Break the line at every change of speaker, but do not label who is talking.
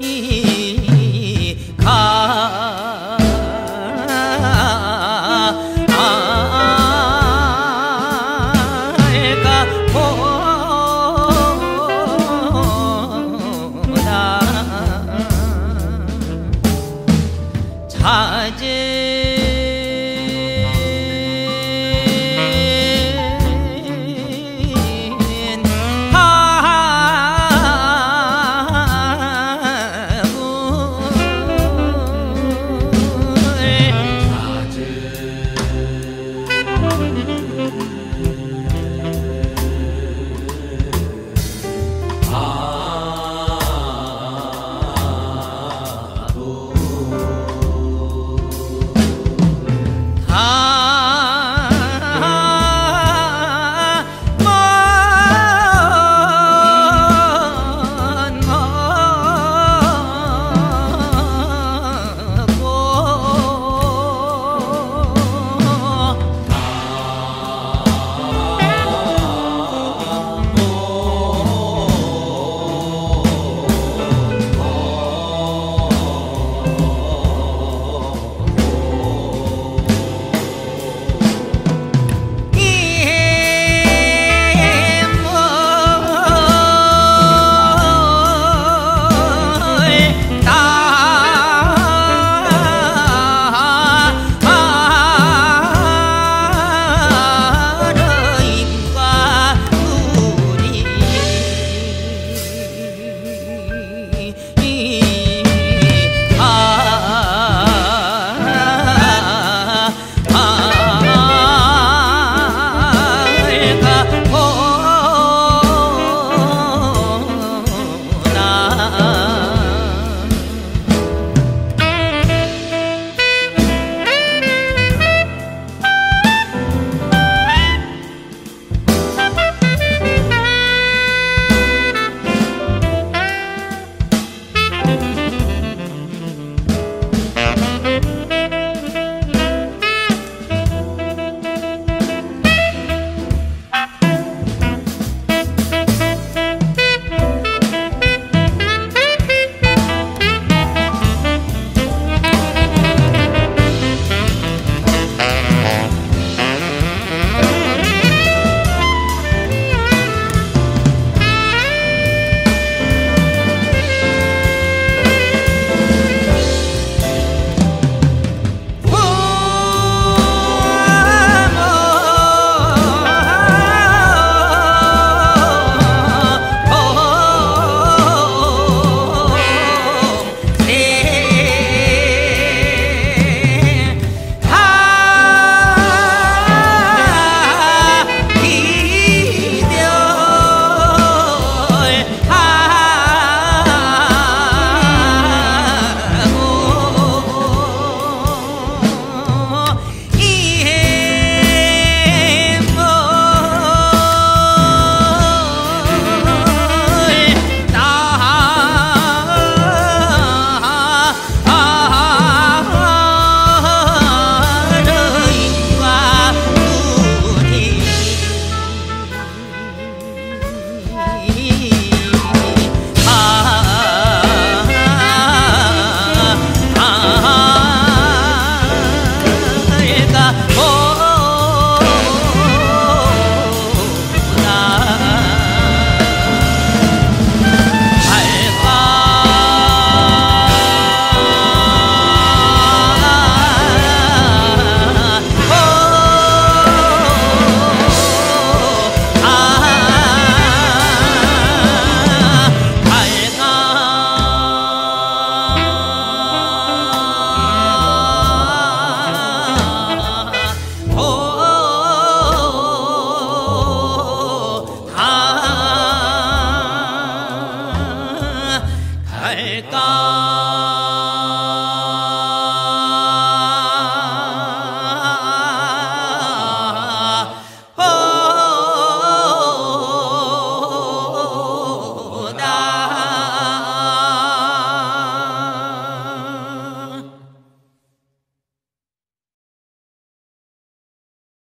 ಈ